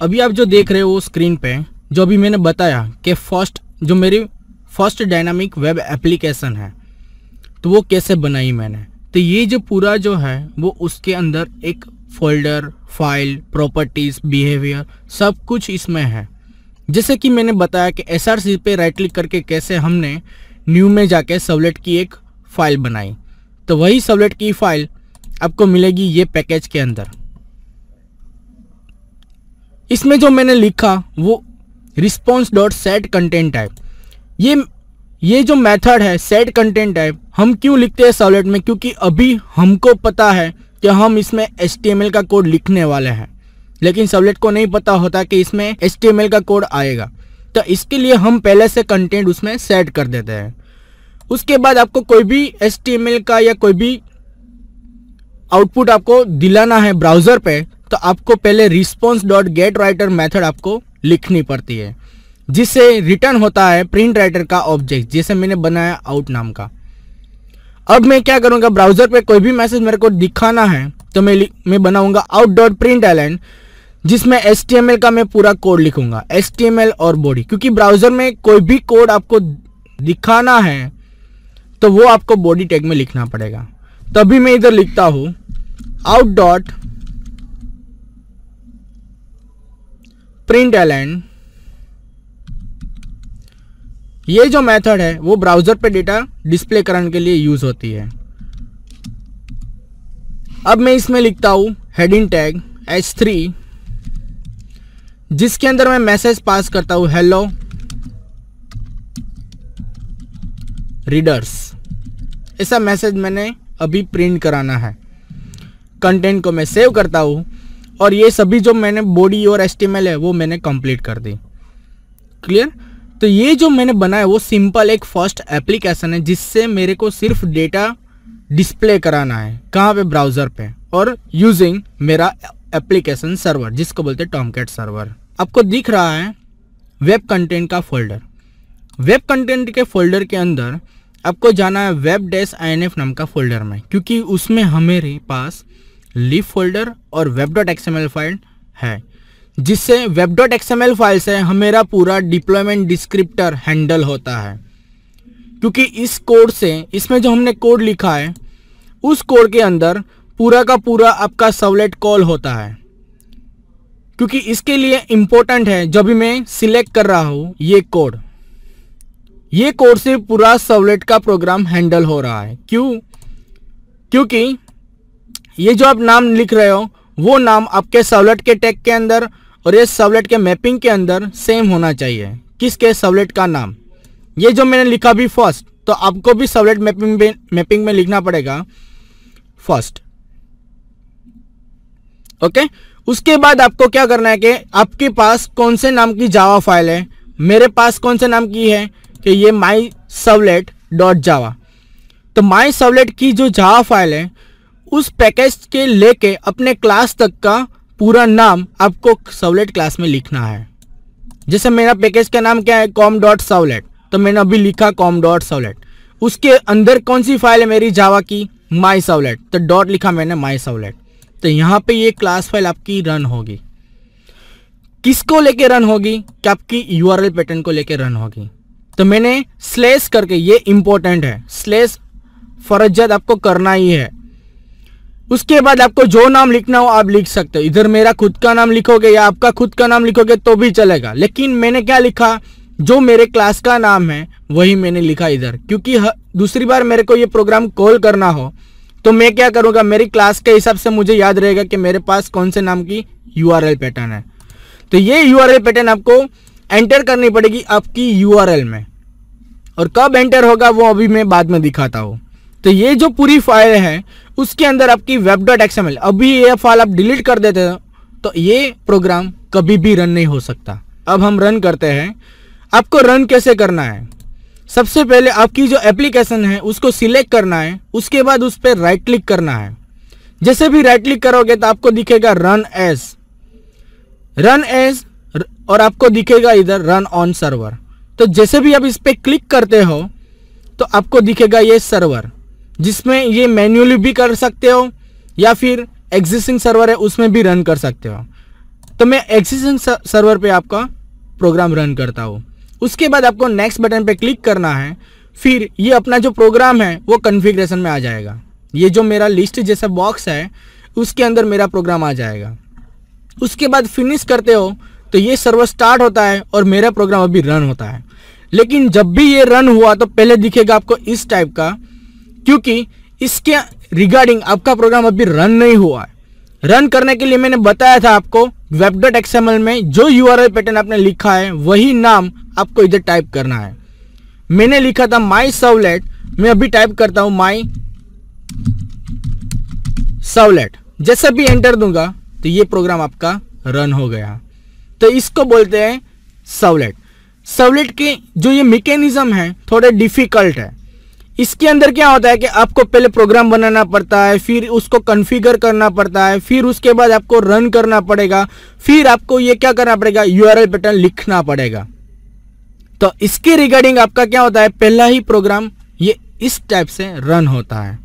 अभी आप जो देख रहे हो स्क्रीन पे, जो अभी मैंने बताया कि फ़र्स्ट जो मेरी फ़र्स्ट डायनामिक वेब एप्लीकेशन है तो वो कैसे बनाई मैंने? तो ये जो पूरा जो है, वो उसके अंदर एक फोल्डर फ़ाइल प्रॉपर्टीज़ बिहेवियर सब कुछ इसमें है। जैसे कि मैंने बताया कि एस आर सी पे राइट क्लिक करके कैसे हमने न्यू में जाके सवलेट की एक फ़ाइल बनाई। तो वही सवलेट की फ़ाइल आपको मिलेगी ये पैकेज के अंदर। इसमें जो मैंने लिखा, वो response dot set content type ये ये जो मेथड है सेट कंटेंट टाइप हम क्यों लिखते हैं सॉलेट में? क्योंकि अभी हमको पता है कि हम इसमें एच का कोड लिखने वाले हैं। लेकिन सॉलेट को नहीं पता होता कि इसमें एच का कोड आएगा। तो इसके लिए हम पहले से कंटेंट उसमें सेट कर देते हैं। उसके बाद आपको कोई भी एच का या कोई भी आउटपुट आपको दिलाना है ब्राउज़र पे तो आपको पहले response dot get writer method आपको लिखनी पड़ती है, जिससे रिटर्न होता है प्रिंट राइटर का ऑब्जेक्ट जैसे मैंने बनाया आउट नाम का। अब मैं क्या करूँगा ब्राउज़र पे कोई भी मैसेज मेरे को दिखाना है तो मैं मैं बनाऊँगा आउट डॉट प्रिंट एल जिसमें एस का मैं पूरा कोड लिखूँगा एस और बॉडी क्योंकि ब्राउज़र में कोई भी कोड आपको दिखाना है तो वो आपको बॉडी टैग में लिखना पड़ेगा। तभी मैं इधर लिखता हूँ आउट डॉट प्रिंट एल ये जो मेथड है, वो ब्राउज़र पे डेटा डिस्प्ले करने के लिए यूज़ होती है। अब मैं इसमें लिखता हूँ हेडिंग टैग एच थ्री जिसके अंदर मैं मैसेज पास करता हूँ हेलो रीडर्स ऐसा मैसेज मैंने अभी प्रिंट कराना है। कंटेंट को मैं सेव करता हूँ। और ये सभी जो मैंने बॉडी और एस है, वो मैंने कंप्लीट कर दी। क्लियर तो ये जो मैंने बनाया, वो सिंपल एक फ़र्स्ट एप्लीकेशन है, जिससे मेरे को सिर्फ़ डेटा डिस्प्ले कराना है, कहाँ पे? ब्राउज़र पे। और यूजिंग मेरा एप्लीकेशन सर्वर जिसको बोलते हैं टॉमकेट सर्वर आपको दिख रहा है वेब कंटेंट का फोल्डर वेब कंटेंट के फोल्डर के अंदर आपको जाना है वेब डेस आई नाम का फोल्डर में, क्योंकि उसमें हमारे पास लीफ फोल्डर और वेब डॉट एक्सएमएल फ़ाइल है, जिससे वेब डॉट एक्सएमएल फ़ाइल से हमेरा पूरा डिप्लॉयमेंट डिस्क्रिप्टर हैंडल होता है। क्योंकि इस कोड से, इसमें जो हमने कोड लिखा है, उस कोड के अंदर पूरा का पूरा आपका सवलेट कॉल होता है। क्योंकि इसके लिए इम्पोर्टेंट है, जब भी मैं सिलेक्ट कर रहा हूँ, ये कोड ये कोड से पूरा सवलेट का प्रोग्राम हैंडल हो रहा है। क्यों? क्योंकि ये जो आप नाम लिख रहे हो, वो नाम आपके सवलेट के टैग के अंदर और ये सवलेट के मैपिंग के अंदर सेम होना चाहिए। किसके सवलेट का नाम? ये जो मैंने लिखा भी फ़र्स्ट तो आपको भी सवलेट मैपिंग में मैपिंग में लिखना पड़ेगा फ़र्स्ट ओके उसके बाद आपको क्या करना है कि आपके पास कौन से नाम की जावा फ़ाइल है? मेरे पास कौन से नाम की है कि ये माई सवलेट डॉट जावा तो माई सवलेट की जो जावा फ़ाइल है उस पैकेज के लेके अपने क्लास तक का पूरा नाम आपको सवलेट क्लास में लिखना है। जैसे मेरा पैकेज का नाम क्या है? कॉम डॉट सवलेट तो मैंने अभी लिखा कॉम डॉट सवलेट उसके अंदर कौन सी फ़ाइल है मेरी? जावा की। माई सवलेट तो डॉट लिखा मैंने माई सवलेट तो यहाँ पे ये क्लास फ़ाइल आपकी रन होगी। किसको लेके रन होगी? कि आपकी यूआरएल पैटर्न को लेके रन होगी? तो मैंने स्लेस करके, ये इंपॉर्टेंट है। स्लेस फरजत आपको करना ही है। उसके बाद आपको जो नाम लिखना हो आप लिख सकते हो। इधर मेरा खुद का नाम लिखोगे या आपका खुद का नाम लिखोगे तो भी चलेगा। लेकिन मैंने क्या लिखा? जो मेरे क्लास का नाम है, वही मैंने लिखा इधर। क्योंकि दूसरी बार मेरे को ये प्रोग्राम कॉल करना हो तो मैं क्या करूँगा? मेरी क्लास के हिसाब से मुझे याद रहेगा कि मेरे पास कौन से नाम की यूआरएल पैटर्न है। तो ये यूआरएल पैटर्न आपको एंटर करनी पड़ेगी आपकी यूआरएल में। और कब एंटर होगा वो अभी मैं बाद में दिखाता हूँ। तो ये जो पूरी फ़ाइल है, उसके अंदर आपकी वेब डॉट एक्सएमएल अभी ये फ़ाइल आप डिलीट कर देते हो तो ये प्रोग्राम कभी भी रन नहीं हो सकता। अब हम रन करते हैं। आपको रन कैसे करना है? सबसे पहले आपकी जो एप्लीकेशन है, उसको सिलेक्ट करना है, उसके बाद उस पर राइट क्लिक करना है। जैसे भी राइट क्लिक करोगे तो आपको दिखेगा रन एज रन एज और आपको दिखेगा इधर रन ऑन सर्वर तो जैसे भी आप इस पर क्लिक करते हो तो आपको दिखेगा ये सर्वर जिसमें ये मैन्युअली भी कर सकते हो, या फिर एग्जिस्टिंग सर्वर है, उसमें भी रन कर सकते हो। तो मैं एग्जिस्टिंग सर्वर पे आपका प्रोग्राम रन करता हूँ। उसके बाद आपको नेक्स्ट बटन पे क्लिक करना है, फिर ये अपना जो प्रोग्राम है, वो कन्फिग्रेशन में आ जाएगा। ये जो मेरा लिस्ट जैसा बॉक्स है, उसके अंदर मेरा प्रोग्राम आ जाएगा। उसके बाद फिनिश करते हो तो ये सर्वर स्टार्ट होता है और मेरा प्रोग्राम अभी रन होता है। लेकिन जब भी ये रन हुआ तो पहले दिखेगा आपको इस टाइप का क्योंकि इसके रिगार्डिंग आपका प्रोग्राम अभी रन नहीं हुआ है। रन करने के लिए मैंने बताया था आपको वेब डॉट एक्सएमएल में जो यू आर पैटर्न आपने लिखा है, वही नाम आपको इधर टाइप करना है। मैंने लिखा था माई सवलेट मैं अभी टाइप करता हूँ माई सवलेट जैसे भी एंटर दूँगा तो ये प्रोग्राम आपका रन हो गया। तो इसको बोलते हैं सवलेट सवलेट के जो ये मेकेनिज्म है, थोड़े डिफ़िकल्ट है। इसके अंदर क्या होता है कि आपको पहले प्रोग्राम बनाना पड़ता है, फिर उसको कॉन्फ़िगर करना पड़ता है, फिर उसके बाद आपको रन करना पड़ेगा, फिर आपको ये क्या करना पड़ेगा यूआरएल पैटर्न लिखना पड़ेगा। तो इसके रिगार्डिंग आपका क्या होता है, पहला ही प्रोग्राम ये इस टाइप से रन होता है।